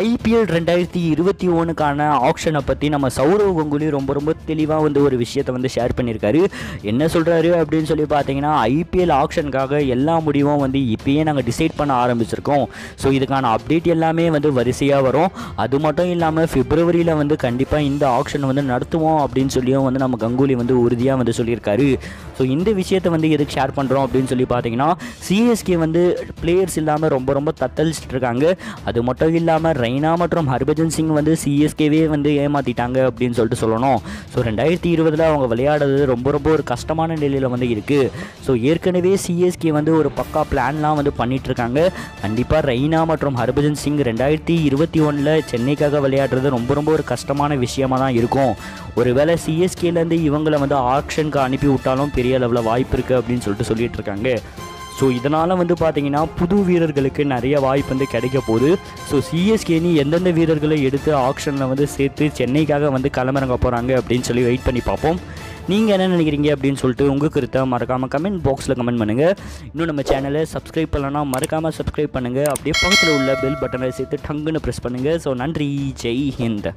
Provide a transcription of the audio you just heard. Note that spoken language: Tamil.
ஐபிஎல் ரெண்டாயிரத்தி இருபத்தி ஒன்றுக்கான ஆப்ஷனை பற்றி நம்ம சௌரவ் கங்குலி ரொம்ப ரொம்ப தெளிவாக வந்து ஒரு விஷயத்தை வந்து ஷேர் பண்ணியிருக்காரு. என்ன சொல்கிறாரு அப்படின்னு சொல்லி பார்த்தீங்கன்னா ஐபிஎல் ஆப்ஷனுக்காக எல்லா முடிவும் வந்து இப்போயே நாங்கள் டிசைட் பண்ண ஆரம்பிச்சிருக்கோம். ஸோ இதுக்கான அப்டேட் எல்லாமே வந்து வரிசையாக வரும். அது மட்டும் இல்லாமல் பிப்ரவரியில் வந்து கண்டிப்பாக இந்த ஆப்ஷன் வந்து நடத்துவோம் அப்படின்னு சொல்லியும் வந்து நம்ம கங்குலி வந்து உறுதியாக வந்து சொல்லியிருக்காரு. ஸோ இந்த விஷயத்தை வந்து எதுக்கு ஷேர் பண்ணுறோம் அப்படின்னு சொல்லி பார்த்தீங்கன்னா சிஎஸ்கே வந்து பிளேயர்ஸ் இல்லாமல் ரொம்ப ரொம்ப தத்தளிச்சிட்டு இருக்காங்க. அது மட்டும் இல்லாமல் ரெய்னா மற்றும் ஹர்பஜன் சிங் வந்து சிஎஸ்கேவே வந்து ஏமாற்றிட்டாங்க அப்படின்னு சொல்லிட்டு சொல்லணும். ஸோ ரெண்டாயிரத்தி இருபதில் அவங்க விளையாடுறது ரொம்ப ரொம்ப ஒரு கஷ்டமான நிலையில் வந்து இருக்குது ஸோ ஏற்கனவே சிஎஸ்கே வந்து ஒரு பக்கா பிளான்லாம் வந்து பண்ணிகிட்ருக்காங்க கண்டிப்பாக ரெய்னா மற்றும் ஹர்பஜன் சிங் ரெண்டாயிரத்தி இருபத்தி ஒன்றில் சென்னைக்காக விளையாடுறது ரொம்ப ரொம்ப ஒரு கஷ்டமான விஷயமா தான் இருக்கும். ஒருவேளை சிஎஸ்கேலேருந்து இவங்களை வந்து ஆக்ஷனுக்கு அனுப்பி விட்டாலும் பெரிய அளவில் வாய்ப்பு இருக்குது அப்படின்னு சொல்லிட்டு சொல்லிட்டு இருக்காங்க ஸோ இதனால் வந்து பார்த்தீங்கன்னா புது வீரர்களுக்கு நிறைய வாய்ப்பு வந்து கிடைக்க போகுது. ஸோ சிஎஸ்கேனி எந்தெந்த வீரர்களை எடுத்து ஆக்ஷனில் வந்து சேர்த்து சென்னைக்காக வந்து களமிறங்க போகிறாங்க அப்படின்னு சொல்லி வெயிட் பண்ணி பார்ப்போம். நீங்கள் என்ன நினைக்கிறீங்க அப்படின்னு சொல்லிட்டு உங்கள் கருத்தை மறக்காமல் கமெண்ட் பாக்ஸில் கமெண்ட் பண்ணுங்கள் இன்னும் நம்ம சேனலை சப்ஸ்கிரைப் பண்ணலன்னா மறக்காமல் சப்ஸ்கிரைப் பண்ணுங்கள் அப்படியே பக்கத்தில் உள்ள பெல் பட்டனை சேர்த்து டங்குன்னு ப்ரெஸ் பண்ணுங்கள் ஸோ நன்றி. ஜெய் ஹிந்த்.